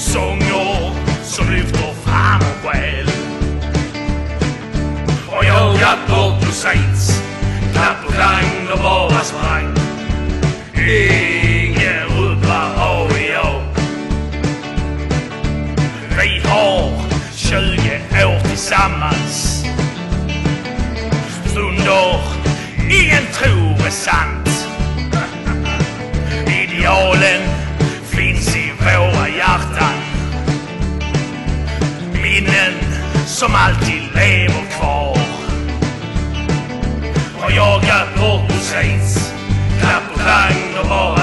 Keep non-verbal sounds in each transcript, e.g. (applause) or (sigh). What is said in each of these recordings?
sånger som lyfter fram och själ. Och jag glatt bort ur Schweiz, glatt på vagn och bara sprang. Ingen rubba har jag. Vi har 20 år tillsammans. Stunder ingen tror är sann. Som alltid lever kvar. Har jagat bort Husseins, klapp och klang och bara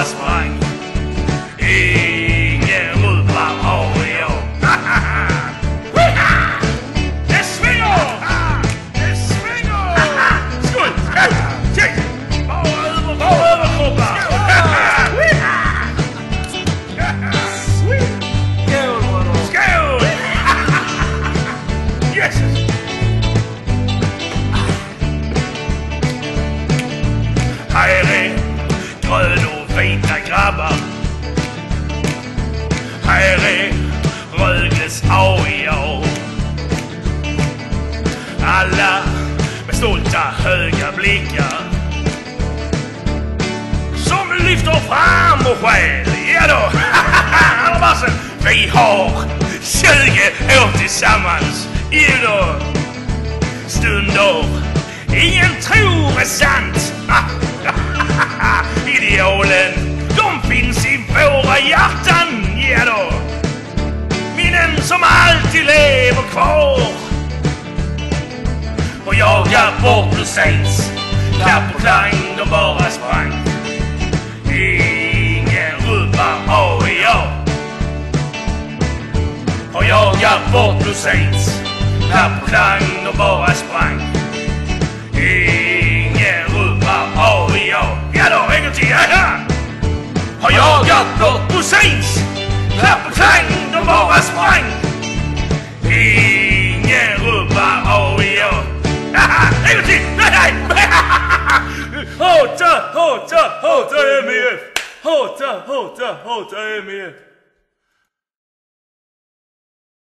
dessa höga blickar. Som lyfter fram och skäl. Ja då! (laughs) Albasen, vi har 20 år tillsammans. Ja då! Stunder ingen tror är sant. (laughs) Idealen, de finns i våra hjärtan. Ja då! Minnen som alltid lever kvar. Och jagar bort Saints. Klapp och klang, de bara sprang. Ingen rubbar AIA. Och jagar bort Saints. Klapp och klang, de bara sprang. Ingen rubbar AIA. Ja då, en gång till. (laughs) Har jagat bort Saints. Klapp och klang, de bara sprang. Hold MEF! Hold, hold, hold MEF!